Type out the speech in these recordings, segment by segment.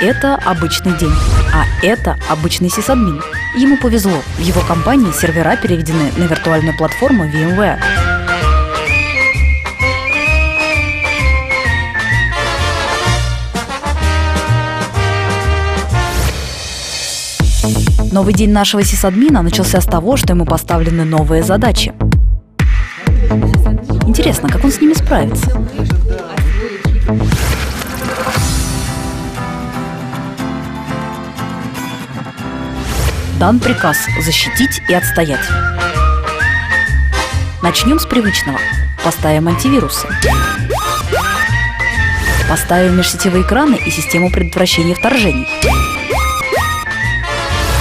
Это обычный день, а это обычный сисадмин. Ему повезло, в его компании сервера переведены на виртуальную платформу VMware. Новый день нашего сисадмина начался с того, что ему поставлены новые задачи. Интересно, как он с ними справится? Дан приказ защитить и отстоять. Начнем с привычного. Поставим антивирусы. Поставим межсетевые экраны и систему предотвращения вторжений.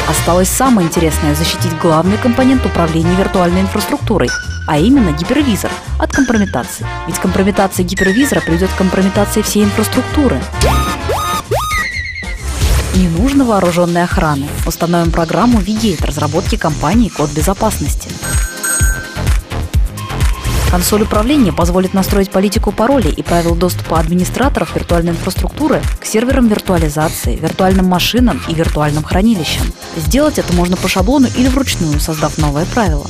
Осталось самое интересное – защитить главный компонент управления виртуальной инфраструктурой, а именно гипервизор от компрометации. Ведь компрометация гипервизора приведет к компрометации всей инфраструктуры. Не нужно вооруженной охраны. Установим программу Vigate разработки компании «Код безопасности». Консоль управления позволит настроить политику паролей и правил доступа администраторов виртуальной инфраструктуры к серверам виртуализации, виртуальным машинам и виртуальным хранилищам. Сделать это можно по шаблону или вручную, создав новое правило.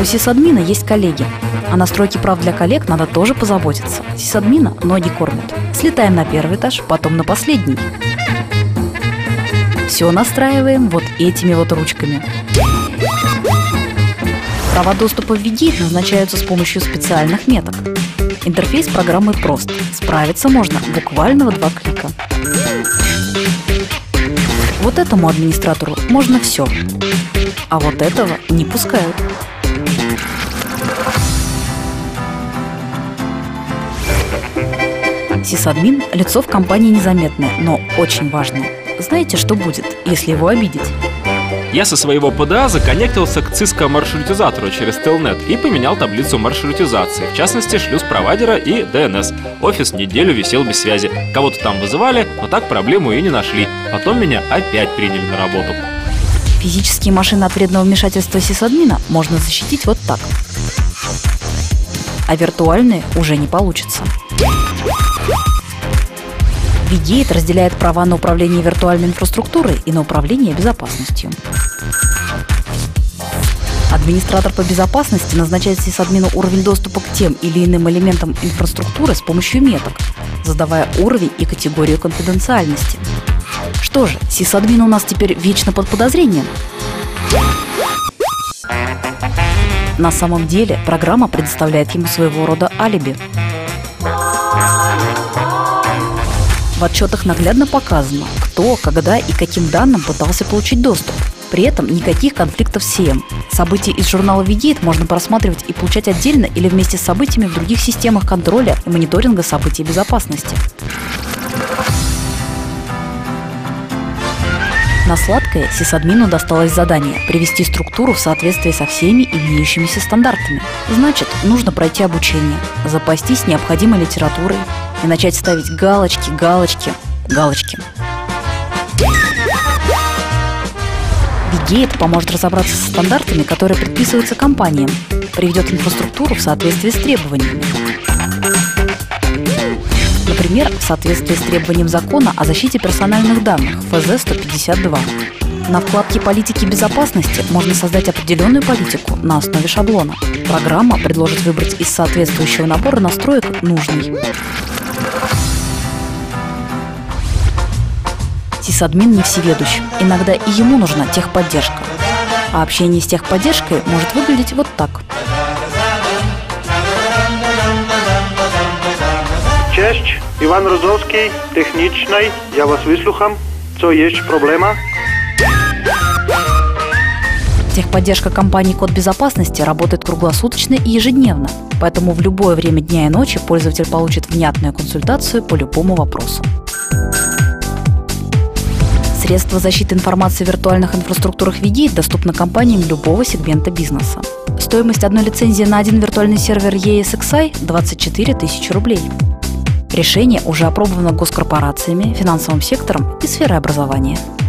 У сисадмина есть коллеги. О настройке прав для коллег надо тоже позаботиться. Сисадмина ноги кормят. Слетаем на первый этаж, потом на последний. Все настраиваем вот этими вот ручками. Права доступа в Vigate назначаются с помощью специальных меток. Интерфейс программы прост. Справиться можно буквально в два клика. Вот этому администратору можно все, а вот этого не пускают. Сисадмин – лицо в компании незаметное, но очень важное. Знаете, что будет, если его обидеть? Я со своего ПДА законнектился к Cisco маршрутизатору через Telnet и поменял таблицу маршрутизации, в частности шлюз провайдера и DNS. Офис неделю висел без связи. Кого-то там вызывали, но так проблему и не нашли. Потом меня опять приняли на работу. Физические машины от вредного вмешательства сисадмина можно защитить вот так. А виртуальные уже не получится. Vigate разделяет права на управление виртуальной инфраструктурой и на управление безопасностью. Администратор по безопасности назначает сисадмину уровень доступа к тем или иным элементам инфраструктуры с помощью меток, задавая уровень и категорию конфиденциальности. Что же, сисадмин у нас теперь вечно под подозрением? На самом деле программа предоставляет ему своего рода алиби. В отчетах наглядно показано, кто, когда и каким данным пытался получить доступ. При этом никаких конфликтов с SIEM. События из журнала Vigate можно просматривать и получать отдельно или вместе с событиями в других системах контроля и мониторинга событий безопасности. На сладкое сисадмину досталось задание привести структуру в соответствии со всеми имеющимися стандартами. Значит, нужно пройти обучение, запастись необходимой литературой и начать ставить галочки, галочки, галочки. Vigate поможет разобраться со стандартами, которые предписываются компаниям, приведет инфраструктуру в соответствии с требованиями. Например, в соответствии с требованием закона о защите персональных данных ФЗ-152. На вкладке «Политики безопасности» можно создать определенную политику на основе шаблона. Программа предложит выбрать из соответствующего набора настроек нужный. Сисадмин не всеведущ. Иногда и ему нужна техподдержка. А общение с техподдержкой может выглядеть вот так – Cześć, Iwan Rozowski, technicznej. Ja was wysłucham. Co есть проблема? Техподдержка компании «Код безопасности» работает круглосуточно и ежедневно, поэтому в любое время дня и ночи пользователь получит внятную консультацию по любому вопросу. Средства защиты информации в виртуальных инфраструктурах Vigate доступны компаниям любого сегмента бизнеса. Стоимость одной лицензии на один виртуальный сервер ESXi – 24 тысячи рублей. Решение уже опробовано госкорпорациями, финансовым сектором и сферой образования –